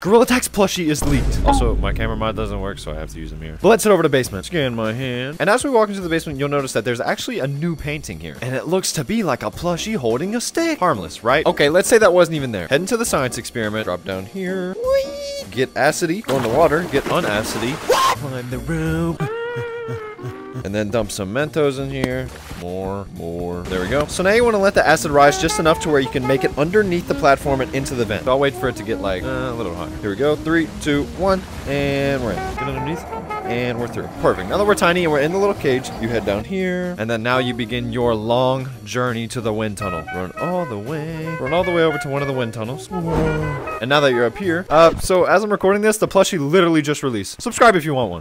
Gorilla Tag plushie is leaked. Also, my camera mod doesn't work, so I have to use a mirror. But let's head over to the basement. Scan my hand. And as we walk into the basement, you'll notice that there's actually a new painting here. And it looks to be like a plushie holding a stick. Harmless, right? Okay, let's say that wasn't even there. Head into the science experiment. Drop down here. Whee! Get acidy. Go in the water. Get unacidy. Climb the rope. And then dump some Mentos in here. More, more. There we go. So now you want to let the acid rise just enough to where you can make it underneath the platform and into the vent. So I'll wait for it to get like uh, a little higher. Here we go. Three, two, one, and we're in. Get underneath. And we're through. Perfect. Now that we're tiny and we're in the little cage, you head down here. And then now you begin your long journey to the wind tunnel. Run all the way. Run all the way over to one of the wind tunnels. And now that you're up here, uh, so as I'm recording this, the plushie literally just released. Subscribe if you want one.